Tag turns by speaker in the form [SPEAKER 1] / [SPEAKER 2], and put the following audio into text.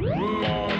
[SPEAKER 1] Mom.